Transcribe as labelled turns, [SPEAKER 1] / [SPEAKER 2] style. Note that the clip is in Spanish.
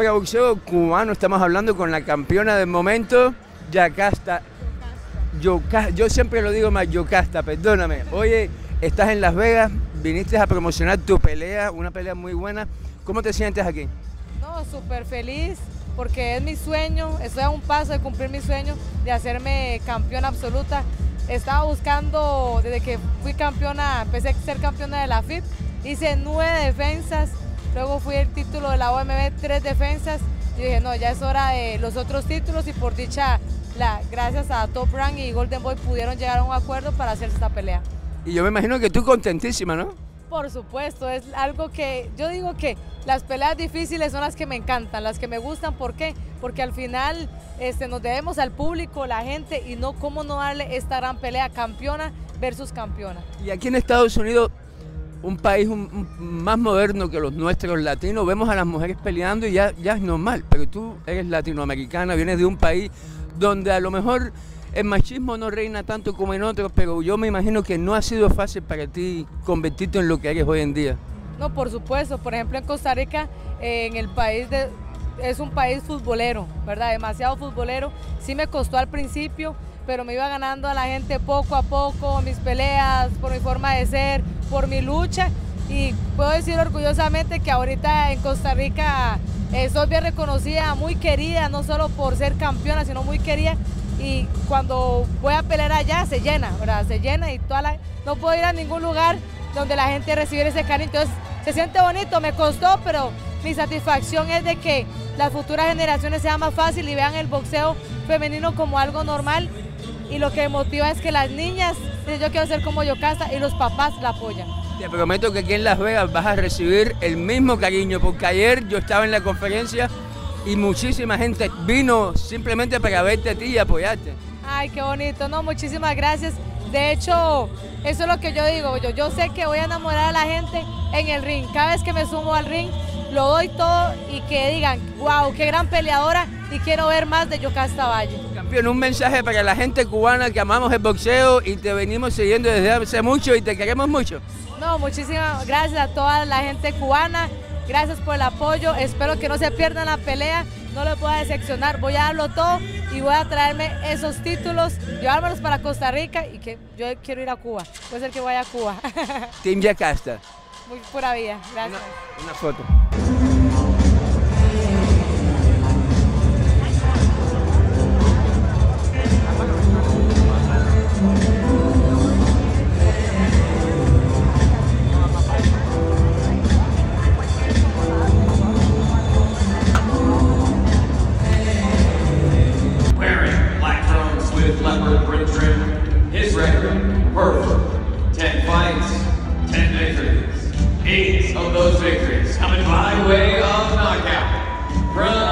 [SPEAKER 1] Pero boxeo cubano, estamos hablando con la campeona del momento, Yacasta. Yocasta. Yo siempre lo digo más, Yocasta, perdóname. Oye, estás en Las Vegas, viniste a promocionar tu pelea, una pelea muy buena. ¿Cómo te sientes aquí?
[SPEAKER 2] No, súper feliz porque es mi sueño, estoy a un paso de cumplir mi sueño de hacerme campeona absoluta. Estaba buscando, desde que fui campeona, empecé a ser campeona de la FIP, hice nueve defensas, luego fui el título de la OMB, tres defensas, y dije, no, ya es hora de los otros títulos y por dicha, la, gracias a Top Rank y Golden Boy pudieron llegar a un acuerdo para hacer esta pelea.
[SPEAKER 1] Y yo me imagino que tú contentísima, ¿no?
[SPEAKER 2] Por supuesto, es algo que yo digo que las peleas difíciles son las que me encantan, las que me gustan. ¿Por qué? Porque al final este, nos debemos al público, la gente y no cómo no darle esta gran pelea campeona versus campeona.
[SPEAKER 1] Y aquí en Estados Unidos, un país más moderno que los nuestros latinos, vemos a las mujeres peleando y ya, ya es normal. Pero tú eres latinoamericana, vienes de un país donde a lo mejor el machismo no reina tanto como en otros, pero yo me imagino que no ha sido fácil para ti convertirte en lo que eres hoy en día.
[SPEAKER 2] No, por supuesto. Por ejemplo, en Costa Rica, en el país de, es un país futbolero, ¿verdad? Demasiado futbolero. Sí me costó al principio, pero me iba ganando a la gente poco a poco, mis peleas, por mi forma de ser, por mi lucha. Y puedo decir orgullosamente que ahorita en Costa Rica eh, soy bien reconocida, muy querida, no solo por ser campeona, sino muy querida y cuando voy a pelear allá se llena, ¿verdad? Se llena y toda la, no puedo ir a ningún lugar donde la gente reciba ese cariño. Entonces se siente bonito, me costó, pero mi satisfacción es de que las futuras generaciones sea más fácil y vean el boxeo femenino como algo normal. Y lo que motiva es que las niñas, yo quiero ser como Yocasta, y los papás la apoyan.
[SPEAKER 1] Te prometo que aquí en Las Vegas vas a recibir el mismo cariño, porque ayer yo estaba en la conferencia y muchísima gente vino simplemente para verte a ti y apoyarte.
[SPEAKER 2] Ay, qué bonito, no, muchísimas gracias. De hecho, eso es lo que yo digo, yo, yo sé que voy a enamorar a la gente en el ring. Cada vez que me sumo al ring, lo doy todo y que digan, wow, qué gran peleadora y quiero ver más de Yocasta Valle.
[SPEAKER 1] Campeón, un mensaje para la gente cubana que amamos el boxeo y te venimos siguiendo desde hace mucho y te queremos mucho.
[SPEAKER 2] No, muchísimas gracias a toda la gente cubana Gracias por el apoyo. Espero que no se pierdan la pelea. No les voy a decepcionar. Voy a darlo todo y voy a traerme esos títulos, llevármelos para Costa Rica y que yo quiero ir a Cuba. Puede ser que vaya a Cuba.
[SPEAKER 1] Team Yacasta.
[SPEAKER 2] Muy pura vida. Gracias.
[SPEAKER 1] una foto.
[SPEAKER 3] Ten victories. Eight of those victories coming by way of knockout. From